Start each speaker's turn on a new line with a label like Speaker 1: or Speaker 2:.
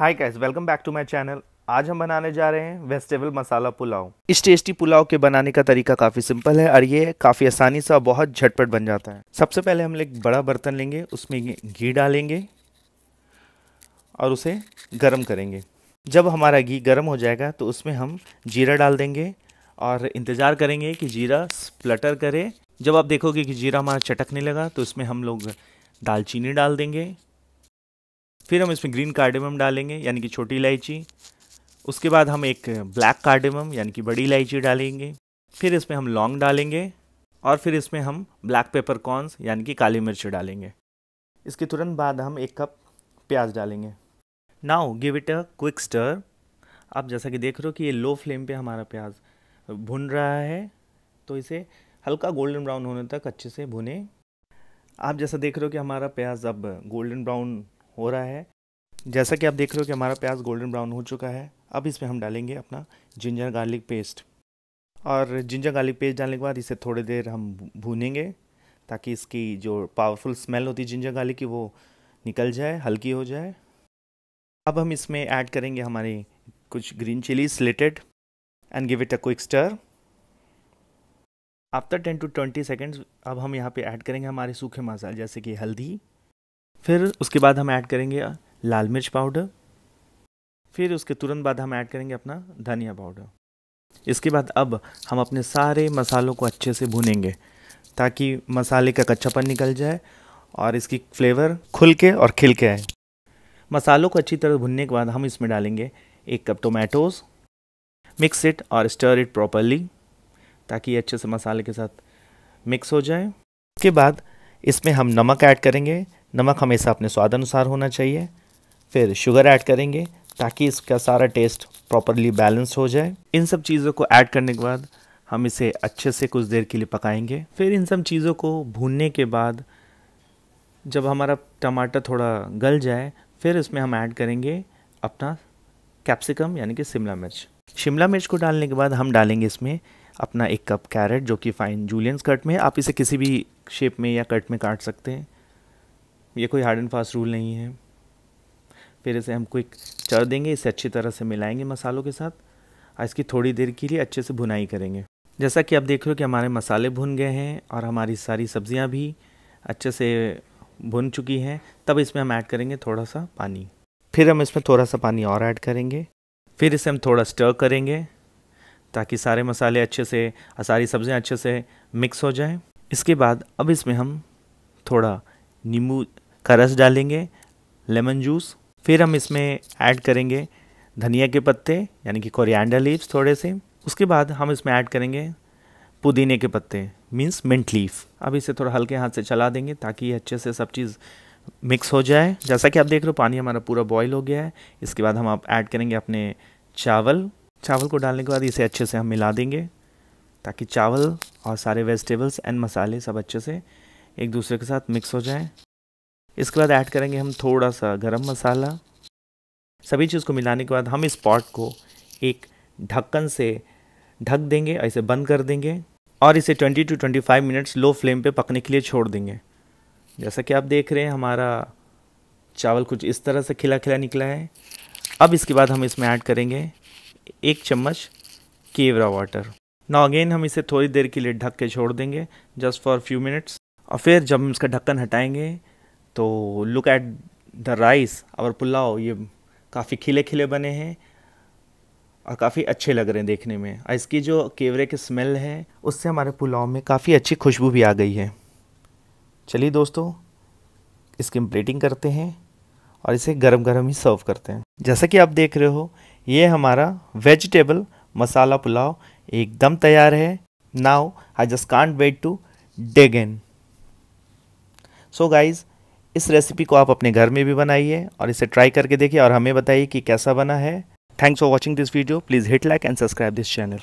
Speaker 1: Hi guys welcome back to my channel आज हम बनाने जा रहे हैं वेजिटेबल मसाला पुलाव इस टेस्टी पुलाव के बनाने का तरीका काफ़ी सिंपल है और ये काफ़ी आसानी से और बहुत झटपट बन जाता है। सबसे पहले हम एक बड़ा बर्तन लेंगे, उसमें घी डालेंगे और उसे गर्म करेंगे। जब हमारा घी गर्म हो जाएगा तो उसमें हम जीरा डाल देंगे और इंतज़ार करेंगे कि जीरा स्प्लटर करे। जब आप देखोगे कि जीरा हमारा चटकने लगा तो उसमें हम लोग दालचीनी डाल देंगे फिर हम इसमें ग्रीन कार्डेमम डालेंगे, यानी कि छोटी इलायची। उसके बाद हम एक ब्लैक कार्डेमम यानी कि बड़ी इलायची डालेंगे। फिर इसमें हम लौंग डालेंगे और फिर इसमें हम ब्लैक पेपर कॉर्नस यानी कि काली मिर्च डालेंगे। इसके तुरंत बाद हम एक कप प्याज डालेंगे। Now give it a quick stir आप जैसा कि देख रहे हो कि ये लो फ्लेम पे हमारा प्याज भुन रहा है तो इसे हल्का गोल्डन ब्राउन होने तक अच्छे से भुने। आप जैसा देख रहे हो कि हमारा प्याज अब गोल्डन ब्राउन हो रहा है। जैसा कि आप देख रहे हो कि हमारा प्याज गोल्डन ब्राउन हो चुका है। अब इसमें हम डालेंगे अपना जिंजर गार्लिक पेस्ट और जिंजर गार्लिक पेस्ट डालने के बाद इसे थोड़ी देर हम भूनेंगे ताकि इसकी जो पावरफुल स्मेल होती है जिंजर गार्लिक की, वो निकल जाए, हल्की हो जाए। अब हम इसमें ऐड करेंगे हमारी कुछ green chilli slitted and give it a quick stir after ten to twenty seconds अब हम यहाँ पे ऐड करेंगे हमारे सूखे मसाले, जैसे कि हल्दी। फिर उसके बाद हम ऐड करेंगे लाल मिर्च पाउडर फिर उसके तुरंत बाद हम ऐड करेंगे अपना धनिया पाउडर इसके बाद अब हम अपने सारे मसालों को अच्छे से भुनेंगे, ताकि मसाले का कच्चापन निकल जाए और इसकी फ्लेवर खुल के और खिल के आए। मसालों को अच्छी तरह भुनने के बाद हम इसमें डालेंगे एक कप टोमेटोज़ मिक्स इट और स्टर इट प्रॉपरली ताकि अच्छे से मसाले के साथ मिक्स हो जाए। उसके बाद इसमें हम नमक ऐड करेंगे। नमक हमेशा अपने स्वाद अनुसार होना चाहिए। फिर शुगर ऐड करेंगे ताकि इसका सारा टेस्ट प्रॉपरली बैलेंस हो जाए। इन सब चीज़ों को ऐड करने के बाद हम इसे अच्छे से कुछ देर के लिए पकाएँगे। फिर इन सब चीज़ों को भूनने के बाद जब हमारा टमाटर थोड़ा गल जाए, फिर इसमें हम ऐड करेंगे अपना कैप्सिकम यानी कि शिमला मिर्च। शिमला मिर्च को डालने के बाद हम डालेंगे इसमें अपना एक कप कैरेट, जो कि फाइन जूलियंस कट में आप इसे किसी भी शेप में या कट में काट सकते हैं। ये कोई हार्ड एंड फास्ट रूल नहीं है। फिर इसे हम क्विक चर देंगे, इसे अच्छी तरह से मिलाएँगे मसालों के साथ। और इसकी थोड़ी देर के लिए अच्छे से भुनाई करेंगे। जैसा कि आप देख रहे हो कि हमारे मसाले भुन गए हैं और हमारी सारी सब्ज़ियाँ भी अच्छे से भुन चुकी हैं। तब इसमें हम ऐड करेंगे थोड़ा सा पानी। फिर हम इसमें थोड़ा सा पानी और ऐड करेंगे। फिर इसे हम थोड़ा स्टर करेंगे। ताकि सारे मसाले अच्छे से, सारी सब्ज़ियाँ अच्छे से मिक्स हो जाएँ। इसके बाद अब इसमें हम थोड़ा नींबू का रस डालेंगे लेमन जूस फिर हम इसमें ऐड करेंगे धनिया के पत्ते, यानी कि कोरिएंडर लीव्स थोड़े से। उसके बाद हम इसमें ऐड करेंगे पुदीने के पत्ते मीन्स मिंट लीफ अब इसे थोड़ा हल्के हाथ से चला देंगे ताकि ये अच्छे से सब चीज़ मिक्स हो जाए। जैसा कि आप देख रहे हो, पानी हमारा पूरा बॉईल हो गया है। इसके बाद हम आप ऐड करेंगे अपने चावल। चावल को डालने के बाद इसे अच्छे से हम मिला देंगे, ताकि चावल और सारे वेजिटेबल्स एंड मसाले सब अच्छे से एक दूसरे के साथ मिक्स हो जाए। इसके बाद ऐड करेंगे हम थोड़ा सा गरम मसाला। सभी चीज़ को मिलाने के बाद हम इस पॉट को एक ढक्कन से ढक देंगे ऐसे बंद कर देंगे और इसे 20 टू 25 मिनट्स लो फ्लेम पे पकने के लिए छोड़ देंगे। जैसा कि आप देख रहे हैं, हमारा चावल कुछ इस तरह से खिला खिला निकला है। अब इसके बाद हम इसमें ऐड करेंगे एक चम्मच केवरा वाटर। ना अगेन हम इसे थोड़ी देर के लिए ढक के छोड़ देंगे जस्ट फॉर फ्यू मिनट्स और फिर जब हम इसका ढक्कन हटाएँगे तो लुक एट द राइस और पुलाव ये काफ़ी खिले खिले बने हैं और काफ़ी अच्छे लग रहे हैं देखने में। और इसकी जो केवरे की स्मेल है, उससे हमारे पुलाव में काफ़ी अच्छी खुशबू भी आ गई है। चलिए दोस्तों, इसकी प्लेटिंग करते हैं और इसे गरम गरम ही सर्व करते हैं। जैसा कि आप देख रहे हो ये हमारा वेजिटेबल मसाला पुलाव एकदम तैयार है। Now I just can't wait to dig in so guys इस रेसिपी को आप अपने घर में भी बनाइए और इसे ट्राई करके देखिए और हमें बताइए कि कैसा बना है। Thanks for watching this video please hit like and subscribe this channel